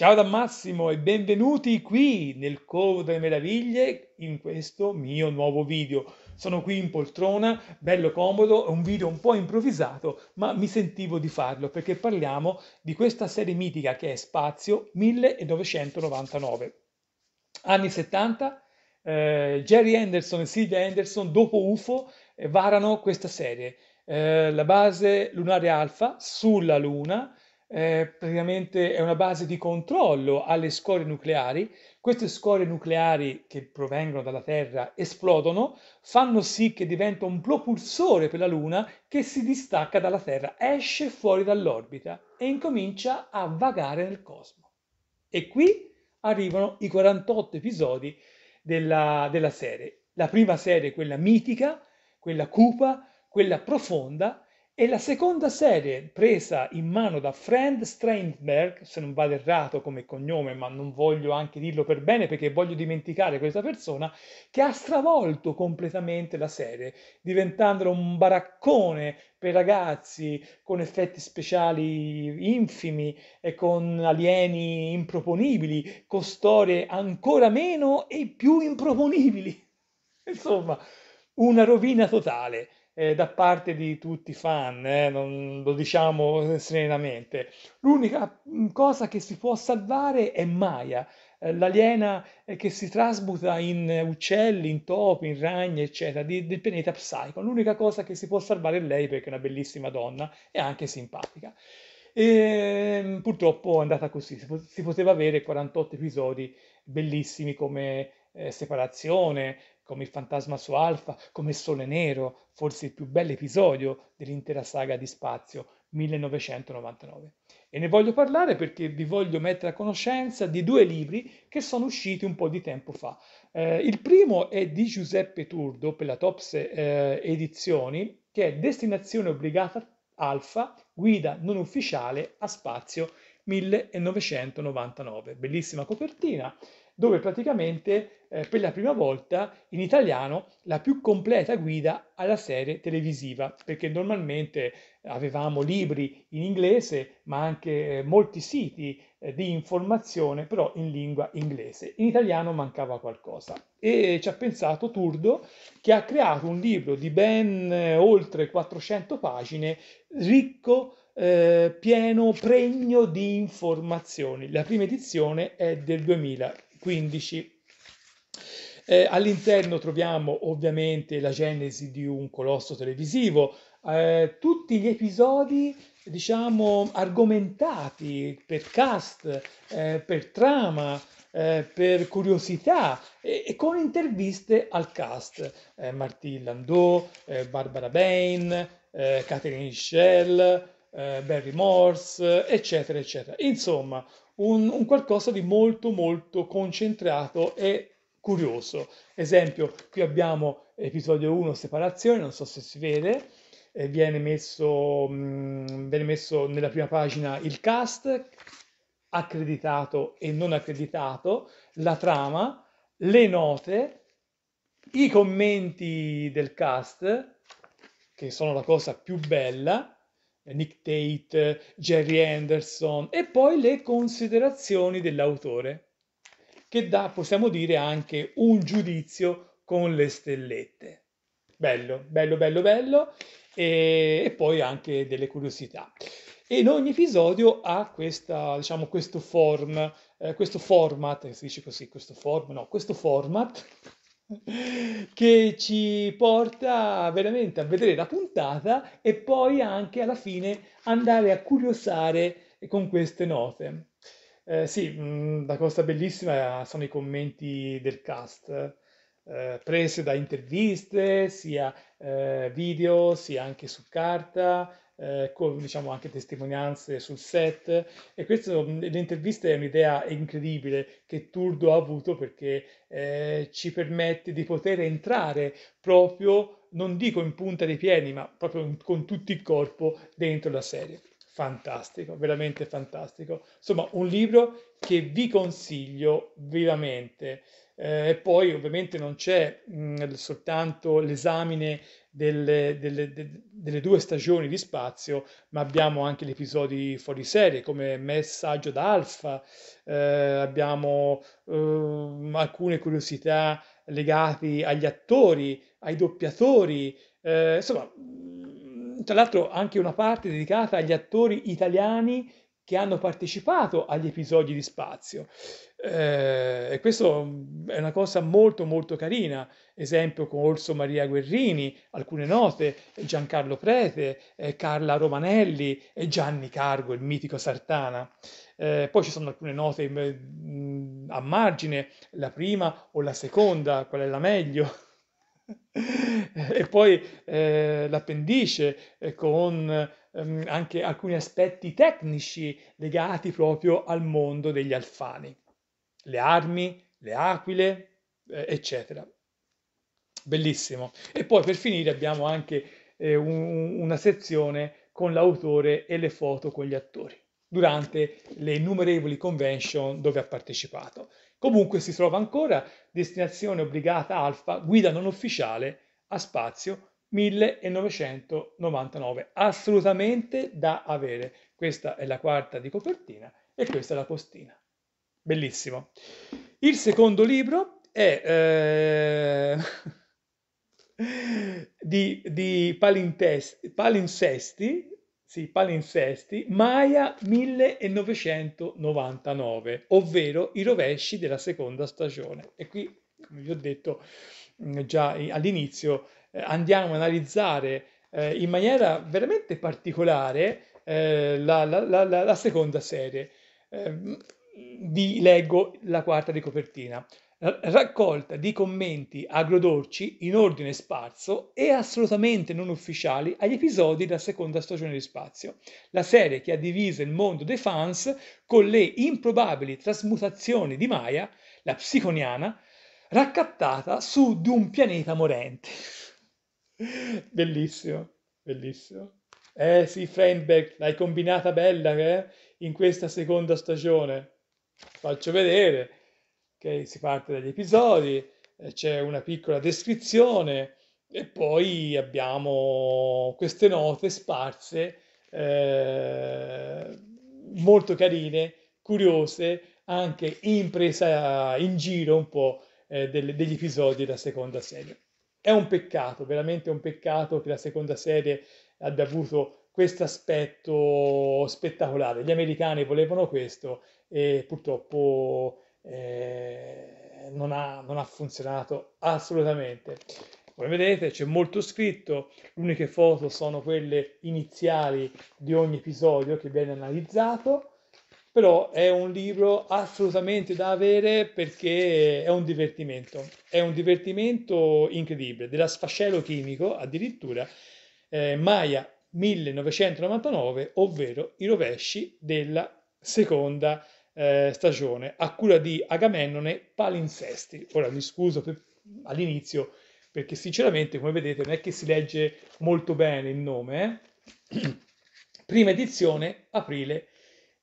Ciao da Massimo e benvenuti qui nel Covo delle Meraviglie in questo mio nuovo video. Sono qui in poltrona, bello comodo, è un video un po' improvvisato, ma mi sentivo di farlo perché parliamo di questa serie mitica che è Spazio 1999. Anni 70, eh, Jerry Anderson e Sylvia Anderson dopo UFO eh, varano questa serie. Eh, la base lunare alfa sulla Luna eh, praticamente è una base di controllo alle scorie nucleari. Queste scorie nucleari che provengono dalla Terra esplodono, fanno sì che diventa un propulsore per la Luna che si distacca dalla Terra, esce fuori dall'orbita e incomincia a vagare nel cosmo. E qui arrivano i 48 episodi della, della serie. La prima serie, quella mitica, quella cupa, quella profonda, e la seconda serie, presa in mano da Friend Strandberg, se non vado errato come cognome, ma non voglio anche dirlo per bene perché voglio dimenticare questa persona, che ha stravolto completamente la serie, diventando un baraccone per ragazzi con effetti speciali infimi e con alieni improponibili, con storie ancora meno e più improponibili. Insomma, una rovina totale eh, da parte di tutti i fan, eh, non lo diciamo serenamente. L'unica mm, cosa che si può salvare è Maya, eh, l'aliena eh, che si trasmuta in uccelli, in topi, in ragni, eccetera, di, del pianeta Psycho. L'unica cosa che si può salvare è lei perché è una bellissima donna e anche simpatica. E mm, purtroppo è andata così, si poteva avere 48 episodi bellissimi come eh, Separazione, come il fantasma su Alfa, come Sole Nero, forse il più bel episodio dell'intera saga di Spazio 1999. E ne voglio parlare perché vi voglio mettere a conoscenza di due libri che sono usciti un po' di tempo fa. Eh, il primo è di Giuseppe Turdo per la Tops eh, Edizioni, che è Destinazione obbligata Alfa, guida non ufficiale a spazio 1999. Bellissima copertina dove praticamente eh, per la prima volta in italiano la più completa guida alla serie televisiva, perché normalmente avevamo libri in inglese, ma anche eh, molti siti eh, di informazione, però in lingua inglese. In italiano mancava qualcosa. E ci ha pensato Turdo, che ha creato un libro di ben eh, oltre 400 pagine, ricco eh, pieno, pregno di informazioni. La prima edizione è del 2000 15. Eh, all'interno troviamo ovviamente la genesi di un colosso televisivo, eh, tutti gli episodi diciamo argomentati per cast, eh, per trama, eh, per curiosità e, e, con interviste al cast. Eh, Martine Landau, eh, Barbara Bain, eh, Catherine Schell, eh, Barry Morse, eccetera, eccetera. Insomma, un, un qualcosa di molto molto concentrato e curioso. Esempio, qui abbiamo episodio 1 separazione, non so se si vede, eh, viene, messo, mh, mm, viene messo nella prima pagina il cast, accreditato e non accreditato, la trama, le note, i commenti del cast, che sono la cosa più bella, Nick Tate, Jerry Anderson e poi le considerazioni dell'autore, che dà, possiamo dire, anche un giudizio con le stellette. Bello, bello, bello, bello, e, e poi anche delle curiosità. E in ogni episodio ha questa, diciamo, questo form, eh, questo format, si dice così, questo form, no, questo format che ci porta veramente a vedere la puntata e poi anche alla fine andare a curiosare con queste note. Eh, sì, mm, la cosa bellissima sono i commenti del cast, eh, prese da interviste, sia eh, video, sia anche su carta, eh, con diciamo anche testimonianze sul set e questo le interviste è un'idea incredibile che Turdo ha avuto perché eh, ci permette di poter entrare proprio non dico in punta dei piedi ma proprio con tutto il corpo dentro la serie fantastico, veramente fantastico. Insomma, un libro che vi consiglio vivamente. Eh, e poi ovviamente non c'è mh, soltanto l'esamine delle, delle, de, delle, due stagioni di spazio, ma abbiamo anche gli episodi fuori serie come Messaggio d'Alfa, eh, abbiamo eh, alcune curiosità legate agli attori, ai doppiatori, eh, insomma, tra l'altro anche una parte dedicata agli attori italiani che hanno partecipato agli episodi di spazio. Eh, e questo è una cosa molto molto carina, esempio con Orso Maria Guerrini, alcune note, Giancarlo Prete, eh, Carla Romanelli e Gianni Cargo, il mitico Sartana. Eh, poi ci sono alcune note mh, a margine, la prima o la seconda, qual è la meglio? E poi eh, l'appendice eh, con ehm, anche alcuni aspetti tecnici legati proprio al mondo degli alfani, le armi, le aquile, eh, eccetera. Bellissimo. E poi per finire abbiamo anche eh, un, una sezione con l'autore e le foto con gli attori durante le innumerevoli convention dove ha partecipato. Comunque si trova ancora destinazione obbligata alfa, guida non ufficiale a spazio 1999, assolutamente da avere. Questa è la quarta di copertina e questa è la postina. Bellissimo. Il secondo libro è eh, di, di palinsesti, sì, palinsesti, Maya 1999, ovvero i rovesci della seconda stagione. E qui, come vi ho detto mm, già all'inizio, eh, andiamo a analizzare eh, in maniera veramente particolare eh, la, la, la, la, seconda serie. Ehm, vi leggo la quarta di copertina raccolta di commenti agrodolci in ordine sparso e assolutamente non ufficiali agli episodi della seconda stagione di Spazio, la serie che ha diviso il mondo dei fans con le improbabili trasmutazioni di Maya, la psiconiana, raccattata su di un pianeta morente. bellissimo, bellissimo. Eh sì, Feinberg, l'hai combinata bella eh? in questa seconda stagione. Faccio vedere Okay? Si parte dagli episodi, eh, c'è una piccola descrizione e poi abbiamo queste note sparse, eh, molto carine, curiose, anche in presa in giro un po' eh, delle, degli episodi della seconda serie. È un peccato, veramente un peccato che la seconda serie abbia avuto questo aspetto spettacolare. Gli americani volevano questo e purtroppo eh, non, ha, non ha funzionato assolutamente. Come vedete c'è molto scritto, le uniche foto sono quelle iniziali di ogni episodio che viene analizzato, però è un libro assolutamente da avere perché è un divertimento, è un divertimento incredibile, della sfascello chimico addirittura, eh, Maya 1999, ovvero i rovesci della seconda eh, stagione a cura di Agamennone Palinsesti. Ora mi scuso per, all'inizio perché sinceramente, come vedete, non è che si legge molto bene il nome. Eh? Prima edizione, aprile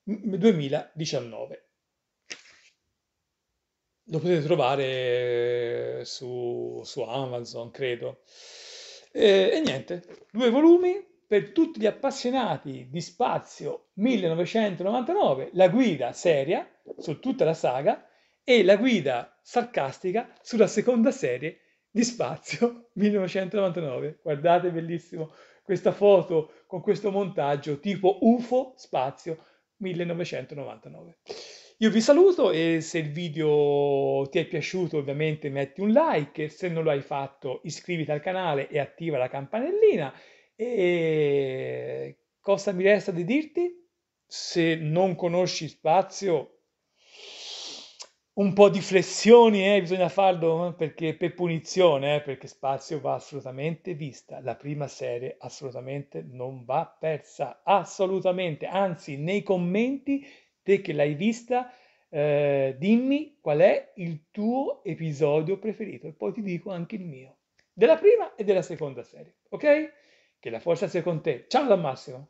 2019. Lo potete trovare su, su Amazon, credo. E, e niente, due volumi per tutti gli appassionati di Spazio 1999, la guida seria su tutta la saga e la guida sarcastica sulla seconda serie di Spazio 1999. Guardate, bellissimo questa foto con questo montaggio tipo UFO Spazio 1999. Io vi saluto e se il video ti è piaciuto ovviamente metti un like, se non lo hai fatto iscriviti al canale e attiva la campanellina e cosa mi resta di dirti? Se non conosci spazio, un po' di flessioni eh, bisogna farlo eh, perché, per punizione, eh, perché spazio va assolutamente vista. La prima serie assolutamente non va persa, assolutamente. Anzi, nei commenti, te che l'hai vista, eh, dimmi qual è il tuo episodio preferito e poi ti dico anche il mio, della prima e della seconda serie, ok? Che la forza sia con te. Ciao da Massimo.